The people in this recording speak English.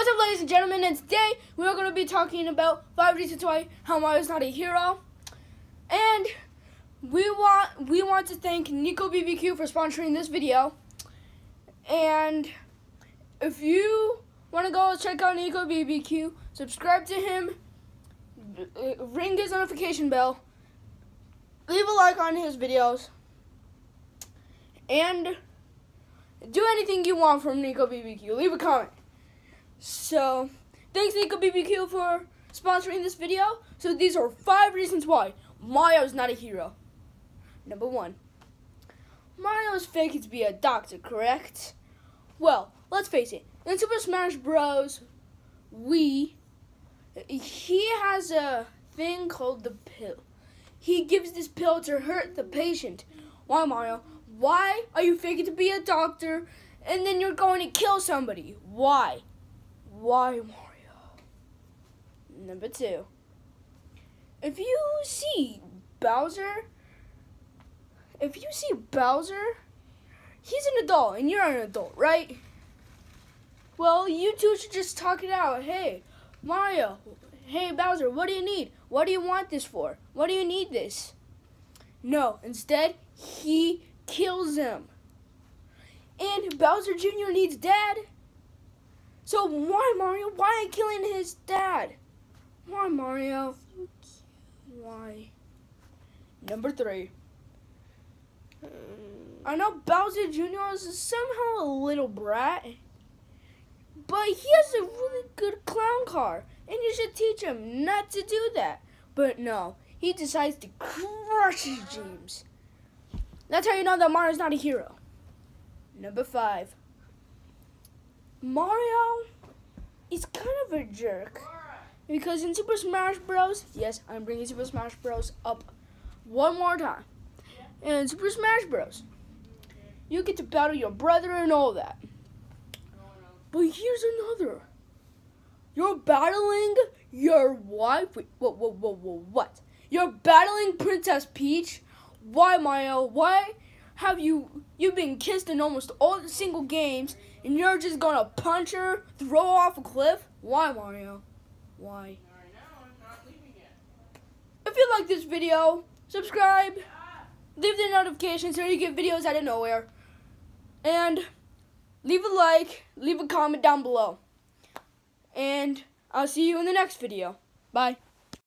What's up, ladies and gentlemen? And today we are going to be talking about five reasons why how Mario's not a hero, and we want we want to thank Nico BBQ for sponsoring this video. And if you want to go check out Nico BBQ, subscribe to him, ring his notification bell, leave a like on his videos, and do anything you want from Nico BBQ. Leave a comment. So, thanks Nico BBQ for sponsoring this video. So these are five reasons why Mario is not a hero. Number one, Mario is faking to be a doctor, correct? Well, let's face it. In Super Smash Bros. Wii, he has a thing called the pill. He gives this pill to hurt the patient. Why, Mario? Why are you faking to be a doctor and then you're going to kill somebody? Why? Why Mario? Number two. If you see Bowser, if you see Bowser, he's an adult and you're an adult, right? Well, you two should just talk it out. Hey, Mario, hey Bowser, what do you need? What do you want this for? What do you need this? No, instead, he kills him. And Bowser Jr. needs dad. So why, Mario? Why are you killing his dad? Why, Mario? Why? Number three. I know Bowser Jr. is somehow a little brat, but he has a really good clown car, and you should teach him not to do that. But no, he decides to crush his dreams. That's how you know that Mario's not a hero. Number five. Mario is kind of a jerk. Because in Super Smash Bros. Yes, I'm bringing Super Smash Bros. up one more time. In Super Smash Bros. You get to battle your brother and all that. But here's another. You're battling your wife. Wait, whoa, whoa, whoa, whoa, what? You're battling Princess Peach? Why, Mario? Why have you you've been kissed in almost all the single games and you're just gonna punch her, throw her off a cliff? Why, Mario? Why? If you like this video, subscribe, leave the notifications so you get videos out of nowhere, and leave a like, leave a comment down below. And I'll see you in the next video. Bye.